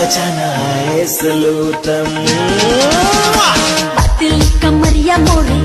बजाना है सलूटम पतली कमरिया मोरे